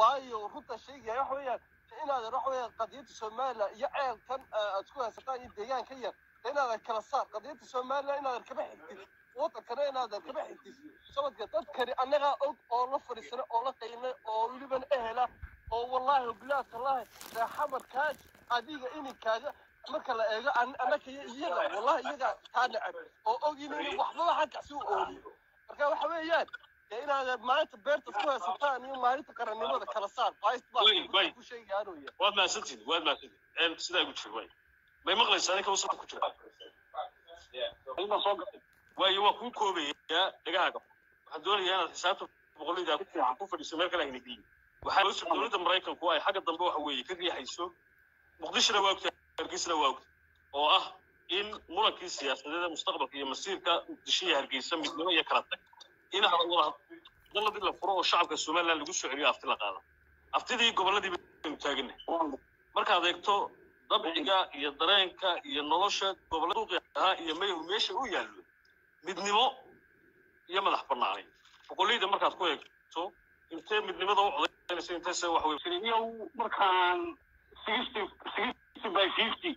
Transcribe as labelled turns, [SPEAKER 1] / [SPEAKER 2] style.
[SPEAKER 1] waayo runta sheegaya waxa weeyaan inaad waxa weeyaan qadiyadda somaliland iyo ceelkan aad isku haysataan iyo deegaanka yar inaadan kala saar qadiyadda somaliland inaadan kaba xigtid wadankana inaadan kaba xigtid sababta dadkani annagaa og oo la fadhiisana oo la qaynay oo welibana ehela oo wallaahi bilaah tallaahi xamarkaas adiga ininkaaga marka la eego annaka iyaga wallahi iyaga kaa necab oo ogin in waxbaba xaggaasi u ooliyo marka waxa weeyaan inaad maalinta beerta ku haysataan iyo maalinta qarannimada kala saar
[SPEAKER 2] waad mahadsantihin waad mahadsantihin sidaa igu jir way. May maqlaysaa ninka wasada ku jira. Waayo waa kuu koobayaa dhegahaaga waxaan doonayaa inaad xisaabta boqolida ku fiican ku fadhiiso meel kale hayna geyin waxaa loo soo dowladda maraykanku ay xagga dambe waxa weeye ka riixayso muqdishona waa ogtahay hargeysana waa ogtahay oo ah in murankii siyaasadeed ee mustaqbalka iyo masiirka muqdisho iyo hargeysa midnimo iyo kala tag in daladii la furo oo shacabka somaliland lagu soo celiyo afti la qaada aftidii gobolladii baynu taaganay markaad eegto dabciga iyo dareenka iyo nolosha gobollada ahaa iyo mayhu meesha u yaallo midnimo iyo madax bannaanay boqolleyda markaad ku eegto intee midnimada u codaynaysa intayse wax wey
[SPEAKER 3] iyo markaan sixty sixty by fifty